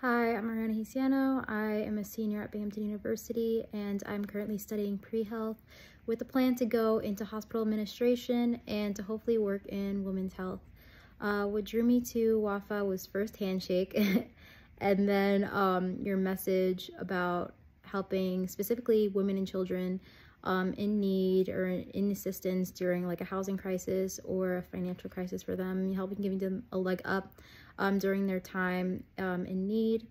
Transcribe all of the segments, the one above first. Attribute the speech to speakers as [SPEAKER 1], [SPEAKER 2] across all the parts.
[SPEAKER 1] Hi, I'm Mariana Hiciano. I am a senior at Binghamton University and I'm currently studying pre-health with a plan to go into hospital administration and to hopefully work in women's health. Uh, what drew me to Wafaa was first handshake and then um, your message about helping specifically women and children um, in need or in assistance during like a housing crisis or a financial crisis for them, helping giving them a leg up um, during their time um, in need.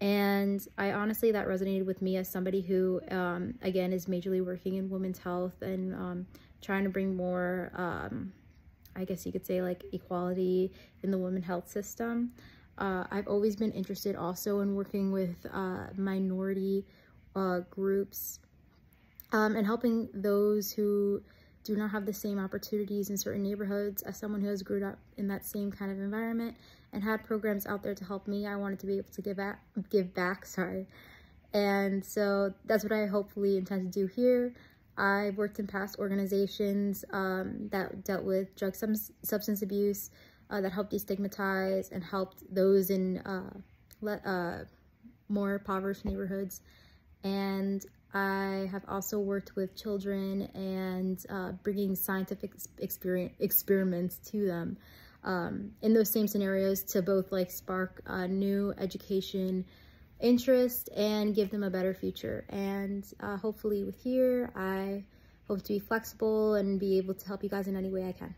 [SPEAKER 1] And I honestly, that resonated with me as somebody who, um, again, is majorly working in women's health and um, trying to bring more, um, I guess you could say like equality in the women health system. Uh, I've always been interested also in working with uh, minority uh, groups um, and helping those who do not have the same opportunities in certain neighborhoods as someone who has grown up in that same kind of environment and had programs out there to help me. I wanted to be able to give back, give back, sorry. And so that's what I hopefully intend to do here. I've worked in past organizations um, that dealt with drug substance abuse, uh, that helped destigmatize and helped those in uh, uh, more impoverished neighborhoods. And I have also worked with children and uh, bringing scientific experience, experiments to them um, in those same scenarios to both like spark a new education interest and give them a better future. And uh, hopefully with here, I hope to be flexible and be able to help you guys in any way I can.